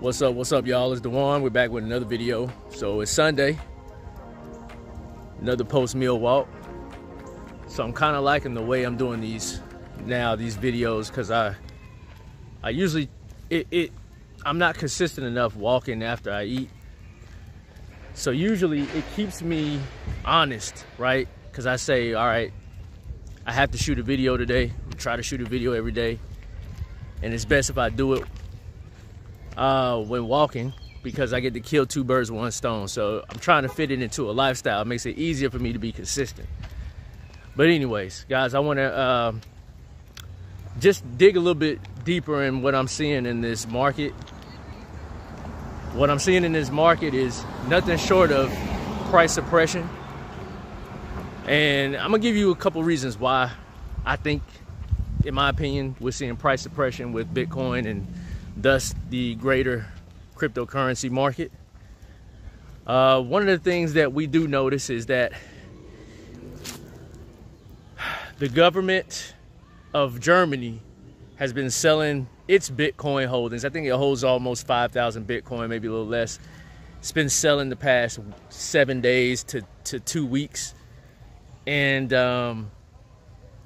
What's up, what's up, y'all? It's Dewan. We're back with another video. So it's Sunday, another post-meal walk. So I'm kind of liking the way I'm doing these now, these videos, because I I usually, it, it, I'm not consistent enough walking after I eat. So usually it keeps me honest, right? Because I say, all right, I have to shoot a video today. I try to shoot a video every day. And it's best if I do it uh, when walking because I get to kill two birds with one stone. So I'm trying to fit it into a lifestyle. It makes it easier for me to be consistent. But anyways, guys, I want to uh, just dig a little bit deeper in what I'm seeing in this market. What I'm seeing in this market is nothing short of price suppression. And I'm gonna give you a couple reasons why I think, in my opinion, we're seeing price suppression with Bitcoin and thus the greater cryptocurrency market. Uh, one of the things that we do notice is that the government of Germany has been selling its Bitcoin holdings. I think it holds almost 5,000 Bitcoin, maybe a little less. It's been selling the past seven days to, to two weeks. And um,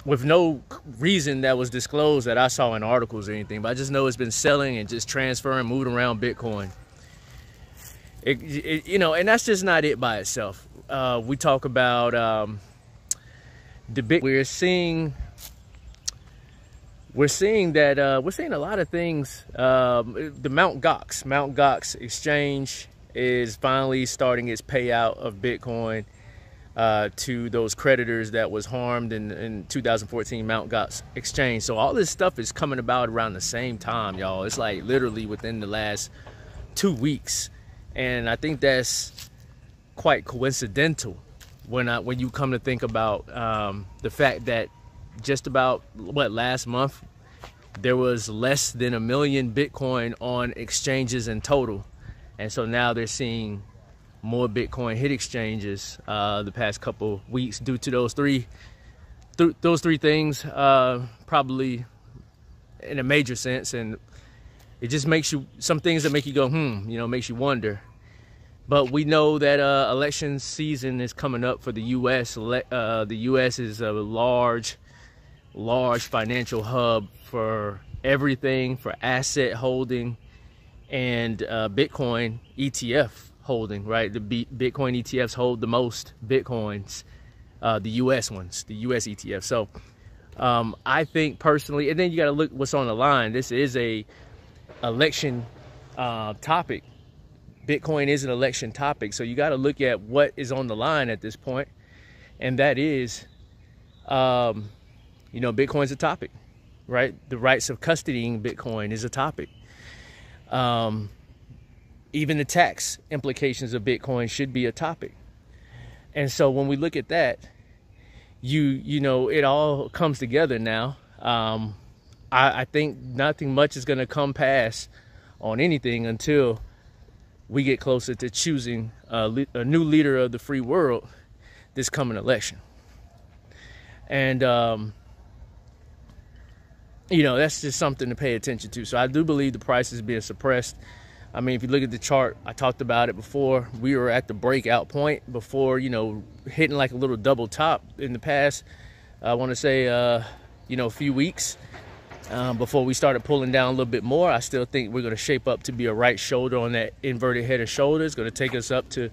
with no reason that was disclosed that I saw in articles or anything, but I just know it's been selling and just transferring, moving around Bitcoin. It, it, you know, and that's just not it by itself. Uh, we talk about um, the bit. We're seeing, we're seeing that uh, we're seeing a lot of things. Um, the Mount Gox, Mount Gox exchange is finally starting its payout of Bitcoin uh, to those creditors that was harmed in, in 2014 Mount Gox exchange. So all this stuff is coming about around the same time, y'all. It's like literally within the last two weeks. And I think that's quite coincidental when I, when you come to think about um, the fact that just about what last month there was less than a million Bitcoin on exchanges in total. And so now they're seeing more Bitcoin hit exchanges uh, the past couple weeks due to those three th those three things uh, probably in a major sense and it just makes you some things that make you go hmm you know makes you wonder but we know that uh, election season is coming up for the U.S. Uh, the U.S. is a large large financial hub for everything for asset holding and uh, Bitcoin ETF holding, right? The B Bitcoin ETFs hold the most Bitcoins, uh, the US ones, the US ETF. So um, I think personally, and then you got to look what's on the line. This is a election uh, topic. Bitcoin is an election topic. So you got to look at what is on the line at this point. And that is, um, you know, Bitcoin's a topic, right? The rights of custodying Bitcoin is a topic. Um, even the tax implications of Bitcoin should be a topic. And so when we look at that, you you know it all comes together now. Um, I, I think nothing much is going to come past on anything until we get closer to choosing a, a, new leader of the free world this coming election. And um, you know that's just something to pay attention to. So I do believe the price is being suppressed. I mean, if you look at the chart, I talked about it before. We were at the breakout point before, you know, hitting like a little double top in the past. I want to say, uh, you know, a few weeks um, before we started pulling down a little bit more. I still think we're going to shape up to be a right shoulder on that inverted head and shoulders. Going to take us up to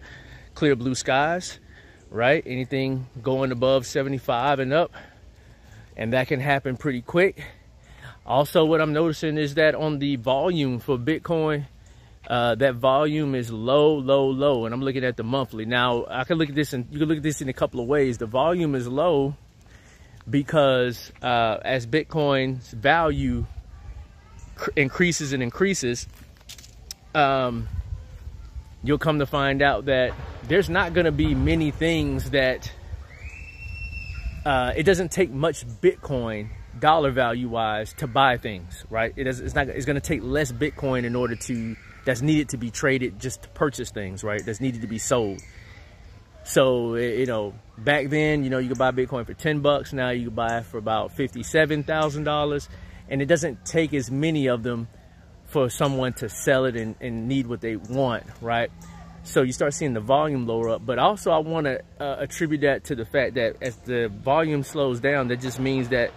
clear blue skies, right? Anything going above 75 and up, and that can happen pretty quick. Also, what I'm noticing is that on the volume for Bitcoin uh, that volume is low, low, low. And I'm looking at the monthly. Now, I can look at this and you can look at this in a couple of ways. The volume is low because uh, as Bitcoin's value increases and increases, um, you'll come to find out that there's not going to be many things that uh, it doesn't take much Bitcoin dollar value wise to buy things, right? It does, it's not, it's going to take less Bitcoin in order to that's needed to be traded just to purchase things, right? That's needed to be sold. So, you know, back then, you know, you could buy Bitcoin for 10 bucks. Now you can buy it for about $57,000. And it doesn't take as many of them for someone to sell it and, and need what they want, right? So you start seeing the volume lower up. But also, I want to uh, attribute that to the fact that as the volume slows down, that just means that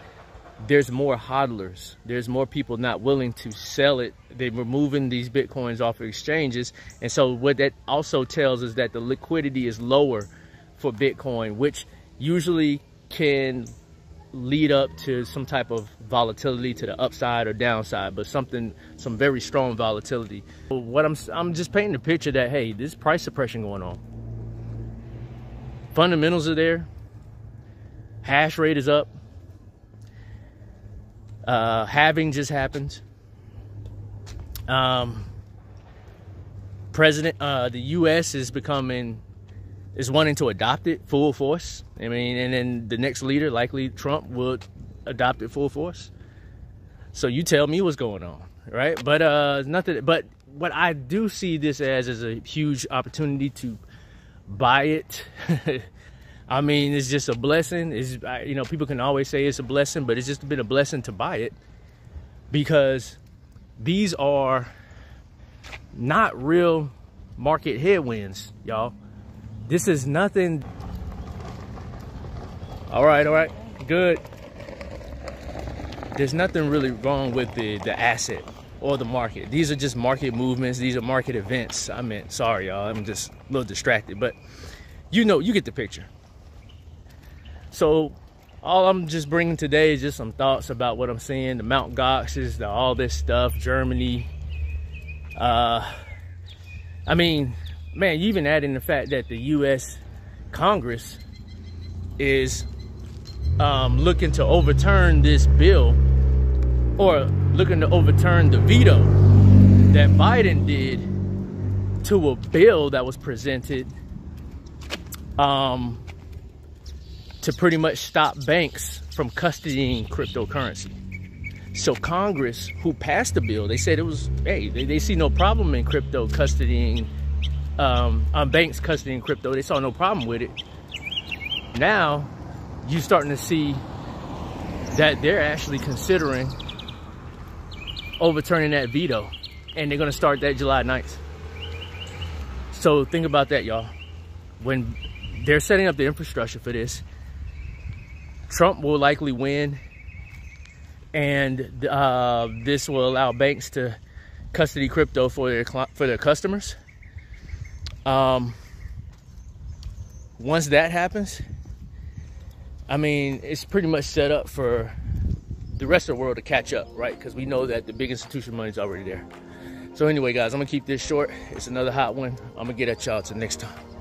there's more hodlers. There's more people not willing to sell it. They're removing these Bitcoins off of exchanges. And so what that also tells is that the liquidity is lower for Bitcoin, which usually can lead up to some type of volatility to the upside or downside, but something, some very strong volatility. What I'm, I'm just painting a picture that, hey, this price suppression going on. Fundamentals are there. Hash rate is up. Uh, halving just happened. Um, president, uh, the U.S. is becoming is wanting to adopt it full force. I mean, and then the next leader, likely Trump, would adopt it full force. So you tell me what's going on, right? But uh, nothing. But what I do see this as is a huge opportunity to buy it. I mean, it's just a blessing. Is you know, people can always say it's a blessing, but it's just been a blessing to buy it because these are not real market headwinds, y'all. This is nothing. All right, all right, good. There's nothing really wrong with the, the asset or the market. These are just market movements. These are market events. I mean, sorry, y'all. I'm just a little distracted, but you know, you get the picture. So all I'm just bringing today is just some thoughts about what I'm seeing, the Mount Goxes, the, all this stuff, Germany. Uh, I mean, man, you even add in the fact that the U.S. Congress is um, looking to overturn this bill or looking to overturn the veto that Biden did to a bill that was presented um, to pretty much stop banks from custodying cryptocurrency. So Congress, who passed the bill, they said it was, hey, they, they see no problem in crypto custodying um, on banks custodying crypto. They saw no problem with it. Now, you're starting to see that they're actually considering overturning that veto. And they're going to start that July 9th. So think about that, y'all. When they're setting up the infrastructure for this, Trump will likely win. And uh, this will allow banks to custody crypto for their, for their customers. Um, once that happens, I mean, it's pretty much set up for the rest of the world to catch up, right? Because we know that the big institution money is already there. So anyway, guys, I'm gonna keep this short. It's another hot one. I'm gonna get at y'all till next time.